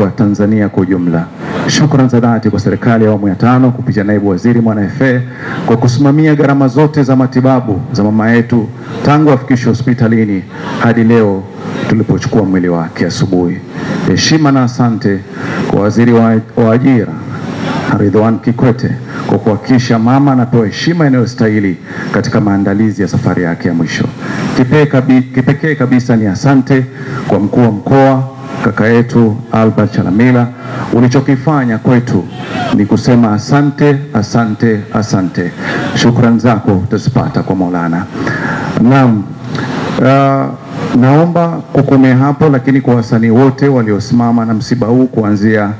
kwa Tanzania kwa ujumla. Shukrani za dhati kwa serikali ya awamu ya tano kupitia naibu waziri Mwana FA kwa kusimamia gharama zote za matibabu za mama yetu tangu afikishwe hospitalini hadi leo tulipochukua mwili wake asubuhi. Heshima na asante kwa waziri wa, wa ajira Ridwan Kikwete kwa kuhakikisha mama anapewa heshima inayostahili katika maandalizi ya safari yake ya mwisho. Kipekee kabisa ni asante kwa mkuu wa mkoa kaka yetu Albert Chalamila. Ulichokifanya kwetu ni kusema asante, asante, asante. Shukran zako utazipata kwa Maulana. Naam. Uh, naomba kukomea hapo, lakini kwa wasanii wote waliosimama na msiba huu kuanzia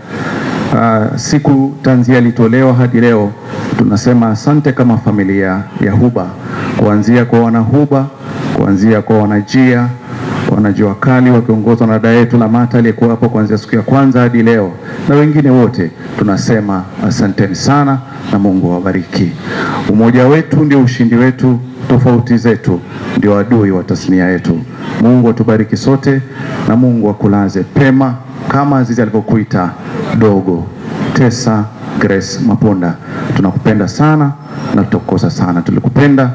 uh, siku tanzia ilitolewa hadi leo, tunasema asante kama familia ya Huba, kuanzia kwa wanahuba, kuanzia kwa wanajia wanajua kali wakiongozwa na dada yetu Lamata aliyekuwa hapo kuanzia siku ya kwanza hadi leo, na wengine wote tunasema asanteni sana na Mungu awabariki. Umoja wetu ndio ushindi wetu, tofauti zetu ndio adui wa tasnia yetu. Mungu atubariki sote na Mungu akulaze pema kama Azizi alivyokuita dogo. Tesa Grace Maponda, tunakupenda sana na tutakukosa sana. Tulikupenda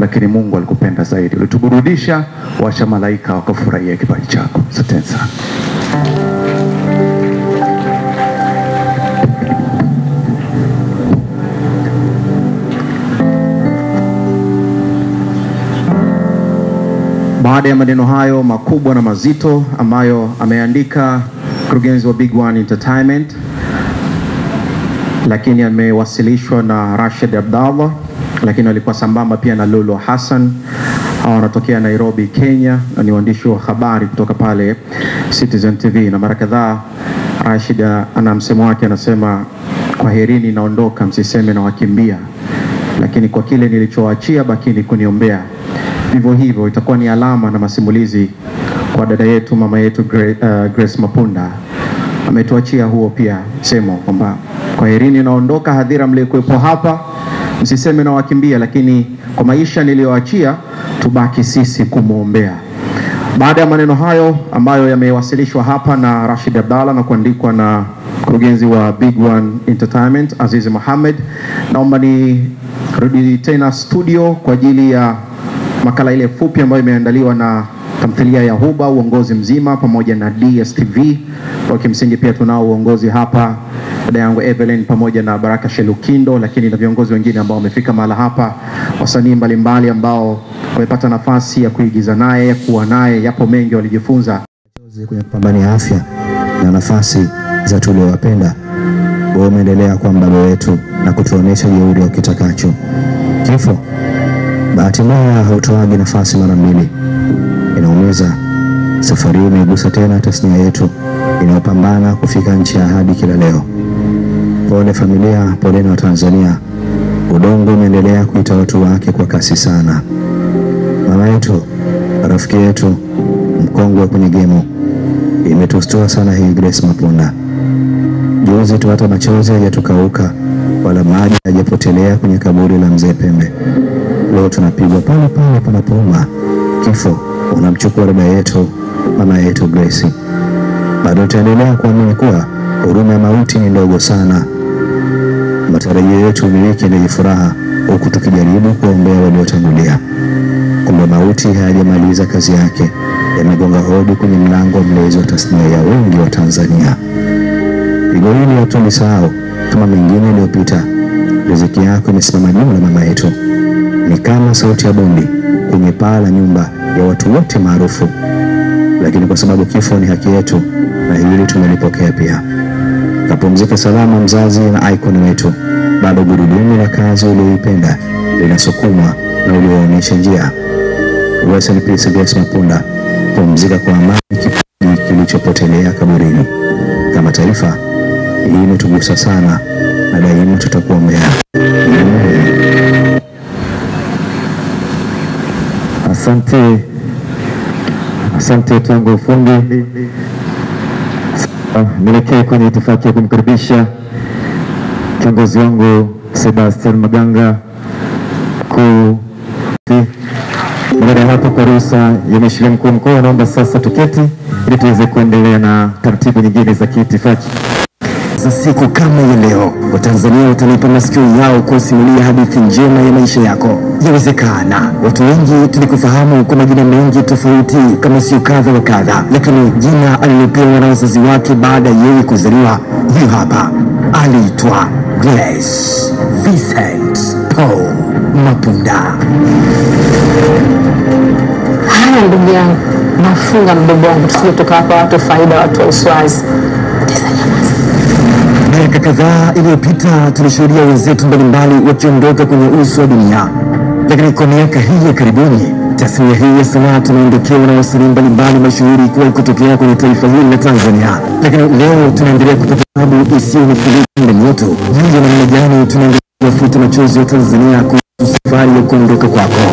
lakini Mungu alikupenda zaidi, ulituburudisha, wacha malaika wakafurahia kipaji chako. Asanteni sana. Baada ya maneno hayo makubwa na mazito ambayo ameandika mkurugenzi wa Big One Entertainment, lakini amewasilishwa na Rashid Abdallah, lakini alikuwa sambamba pia na Lulu Hassan. Wanatokea Nairobi, Kenya, na ni waandishi wa habari kutoka pale Citizen TV, na mara kadhaa Rashid ana msemo wake, anasema kwaherini, naondoka, msiseme nawakimbia, lakini kwa kile nilichowaachia bakini kuniombea. Vivyo hivyo itakuwa ni alama na masimulizi kwa dada yetu mama yetu Grace, uh, Mapunda. Ametuachia huo pia msemo kwamba kwaherini, naondoka, hadhira mliokuwepo hapa msiseme nawakimbia, lakini kwa maisha niliyoachia tubaki sisi kumwombea. Baada ya maneno hayo ambayo yamewasilishwa hapa na Rashid Abdalla na kuandikwa na mkurugenzi wa Big One Entertainment Azizi Mohamed, naomba ni rudi tena studio kwa ajili ya makala ile fupi ambayo imeandaliwa na tamthilia ya Huba, uongozi mzima pamoja na DSTV. Kwa kimsingi pia tunao uongozi hapa, dada yangu Evelyn pamoja na Baraka Shelukindo, lakini na viongozi wengine ambao wamefika mahala hapa, wasanii mbalimbali ambao wamepata nafasi ya kuigiza naye, kuwa naye, yapo mengi walijifunza kwenye kupambania afya na nafasi za tuliowapenda. Wewe umeendelea kwa mbaba wetu na kutuonesha jeuri ya kitakacho. Kifo bahati mbaya hautoagi nafasi mara mbili, inaumiza. Safari hii imeigusa tena tasnia yetu inayopambana kufika nchi ya ahadi kila leo. Pole familia, poleni wa Tanzania. Udongo umeendelea kuita watu wake kwa kasi sana. Mama yetu, rafiki yetu, mkongwe kwenye gemo, imetustua sana hii Grace Mapunda. Juzi tu hata machozi hajatukauka wala maji hajapotelea kwenye kaburi la mzee Pembe. Leo tunapigwa pale pale panapouma. Kifo unamchukua dada yetu, mama yetu Grace. Bado tutaendelea kuamini kuwa huruma ya mauti ni ndogo sana. Matarajio yetu ni wiki yenye furaha, huku tukijaribu kuombea waliotangulia. Kumbe mauti hayajamaliza kazi yake, yamegonga hodi kwenye mlango wa mlezi wa tasnia ya wengi wa Tanzania. Pigo hili hatulisahau kama mengine iliyopita. Riziki yako imesimama juu la mama yetu, ni kama sauti ya bundi kwenye paa la nyumba ya watu wote maarufu, lakini kwa sababu kifo ni haki yetu na hili tumelipokea pia. Kapumzika salama mzazi na icon wetu, bado gurudumu la kazi uliyoipenda linasukumwa na ulioonyesha njia. Rest in peace Grace Mapunda, pumzika kwa amani, kipaji kilichopotelea kaburini. Kama taifa hii imetugusa sana na daima tutakuombea. Asante, asante tangu ufundi. Nielekee kwenye itifaki ya kumkaribisha kiongozi wangu Sebastian Maganga, mkuu baada ya hapo, kwa ruhusa ya Mheshimiwa mkuu wa mkoa, naomba sasa tuketi ili tuweze kuendelea na taratibu nyingine za kiitifaki. Za siku kama ya leo, Watanzania watanipa masikio yao kusimulia hadithi njema ya maisha yako. Yawezekana watu wengi tulikufahamu kwa majina mengi tofauti kama sio kadha wa kadha, lakini jina alilopewa na wazazi wake baada ya yeye kuzaliwa, huyu hapa, aliitwa Grace Vincent Paul Mapunda. Haya ndugu yangu, nafunga mdomo wangu tusije watu faida, watu wa uswazi. Miaka kadhaa iliyopita tulishuhudia wenzetu mbalimbali wakiondoka kwenye uso wa dunia, lakini kwa miaka hii ya karibuni tasnia hii ya sanaa tunaondokewa na wasanii mbalimbali mashuhuri kuwahi kutokea kwenye taifa hili la Tanzania. Lakini leo tunaendelea kupata tabu isiyo nafurika ndani yetu juu ya namna gani tunaendelea kuwafuta machozi wa Tanzania kuhusu safari ya kuondoka kwako.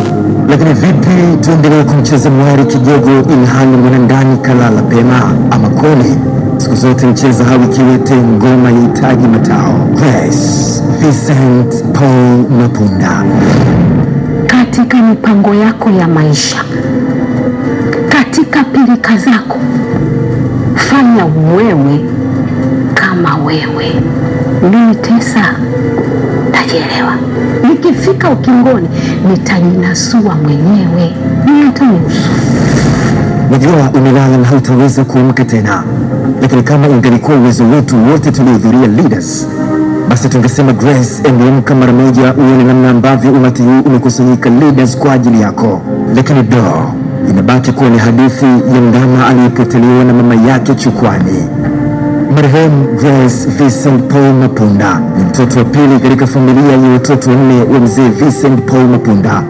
Lakini vipi tuendelee kumcheza mwari kigogo ilhali mwanandani kalala pema? Ama kweli siku zote mcheza hawi kiwete, ngoma yahitaji matao. Grace Vincent Paul Mapunda. Katika mipango yako ya maisha, katika pilika zako, fanya wewe kama wewe. Mimi Tesa tajielewa, nikifika ukingoni nitajinasua mwenyewe, nitaniusu Najua umelala na hautaweza kuamka tena, lakini kama ingelikuwa uwezo wetu wote tuliohudhuria leaders, basi tungesema Grace, engeamka mara moja, uone namna ambavyo umati huu umekusanyika leaders kwa ajili yako. Lakini do inabaki kuwa ni hadithi ya ndama aliyepoteliwa na mama yake chukwani. Marehemu Grace Vincent Paul Mapunda ni mtoto wa pili katika familia ya watoto wanne wa mzee Vincent Paul Mapunda.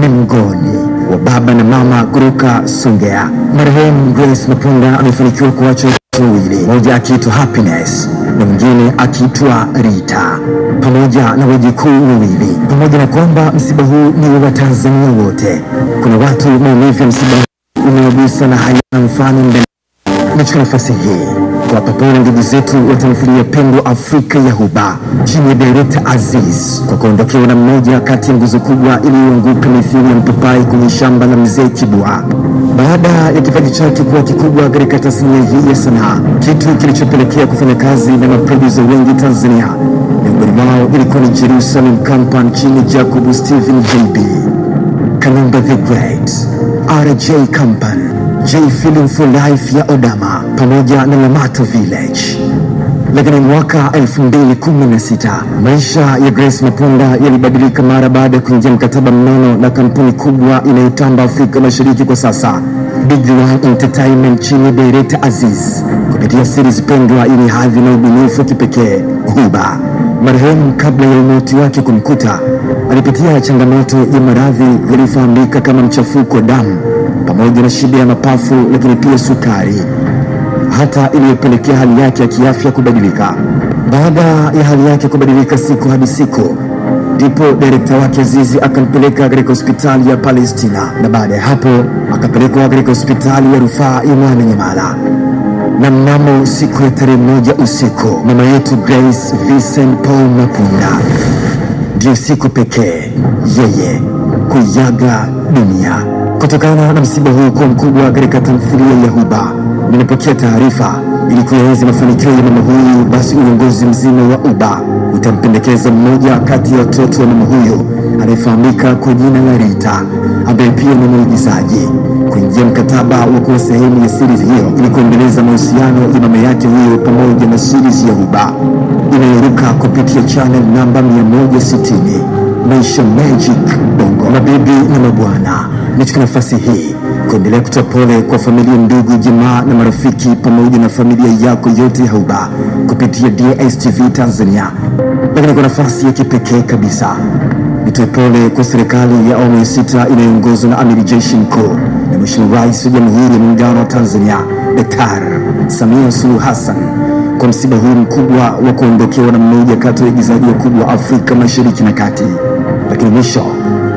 Ni mgoni wa baba na mama kutoka Songea. Marehemu Grace Mapunda amefanikiwa kuacha wawili, mmoja akiitwa Happiness na mwingine akiitwa Rita, pamoja na wajukuu wawili. Pamoja na kwamba msiba huu ni wa Watanzania wote, kuna watu maumivu ya msiba huu umewagusa na hayana mfano mbele. Nafasi hii kuwapa pole ndugu zetu wa tamthilia pendwa Afrika ya Huba. Chini ya direkta Aziz. Kwa kuondokewa na mmoja kati ya nguzo kubwa iliyoanguka mithili ya mpapai kwenye shamba la mzee Kibwa. Baada ya kipaji chake kuwa kikubwa katika tasnia hii ya sanaa, kitu kilichopelekea kufanya kazi na maprodusa wengi Tanzania, miongoni mwao ilikuwa ni Jerusalem kampa nchini Jacob Stephen JB Kanumba the Great, RJ Company, J Film for Life ya Odama pamoja na Lamato Village. Lakini mwaka 2016 maisha ya Grace Mapunda yalibadilika mara baada ya kuingia mkataba mnono na kampuni kubwa inayotamba Afrika Mashariki kwa sasa, Big One Entertainment chini director Aziz kupitia series pendwa yenye hadhi na ubunifu kipekee Huba. Marehemu kabla ya umauti wake kumkuta alipitia changamoto ya maradhi yaliyofahamika kama mchafuko wa damu pamoja na shida ya mapafu, lakini pia sukari, hata iliyopelekea hali yake ya kiafya kubadilika. Baada ya hali yake kubadilika siku hadi siku, ndipo direkta wake Azizi akampeleka katika hospitali ya Palestina, na baada ya hapo akapelekwa katika hospitali ya rufaa ya Mwananyamala na mnamo siku ya tarehe moja usiku mama yetu Grace Vincent Paul Mapunda ndio siku pekee yeye kuyaga dunia. Kutokana na msiba huu kuwa mkubwa katika tamthilia ya Huba, nimepokea taarifa ili kuyaenzi mafanikio ya mama huyu, basi uongozi mzima wa UBA utampendekeza mmoja kati ya watoto wa mama huyu anayefahamika kwa jina la Rita, ambaye pia ni mwigizaji kuingia mkataba wa kuwa sehemu ya series hiyo ili kuendeleza mahusiano ya mama yake huyo pamoja na series ya UBA inayoruka kupitia channel namba 160 Maisha Magic Bongo. Mabibi na mabwana, nichukua nafasi hii kuendelea kutoa pole kwa familia, ndugu, jamaa na marafiki pamoja na familia yako yote Hauba kupitia DSTV Tanzania, lakini kwa nafasi ya kipekee kabisa nitoe pole kwa serikali ya awamu ya sita inayoongozwa na amiri jeshi mkuu na Mheshimiwa Rais wa Jamhuri ya Muungano wa Tanzania Daktari Samia Suluhu Hassan kwa msiba huu mkubwa wa kuondokewa na mmoja kati ya waigizaji wakubwa wa Afrika Mashariki na Kati. Lakini mwisho,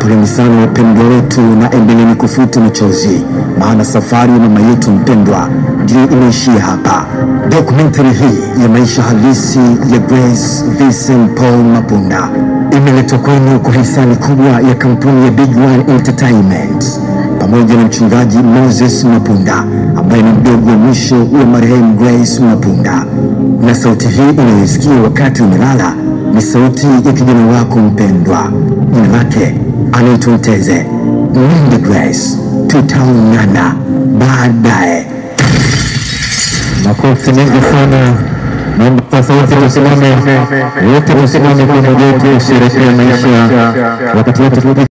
poleni sana wapendwa wetu na endeleeni kufuta machozi, maana safari ya mama yetu mpendwa ndio imeishia hapa. Dokumentari hii ya maisha halisi ya Grace Vincent Paul Mapunda imeletwa kwenu kwa hisani kubwa ya kampuni ya Big One Entertainment pamoja na mchungaji Moses Mapunda ambaye ni mdogo wa mwisho wa marehemu Grace Mapunda. Na sauti hii unayoisikia wakati umelala ni sauti ya kijana wako mpendwa, jina lake anaitwa Mteze. Mwende Grace, tutaonana baadaye. Makofi mengi sana. Naomba sauti tusimame, wote tusimame kwa pamoja, ya maisha wakati wote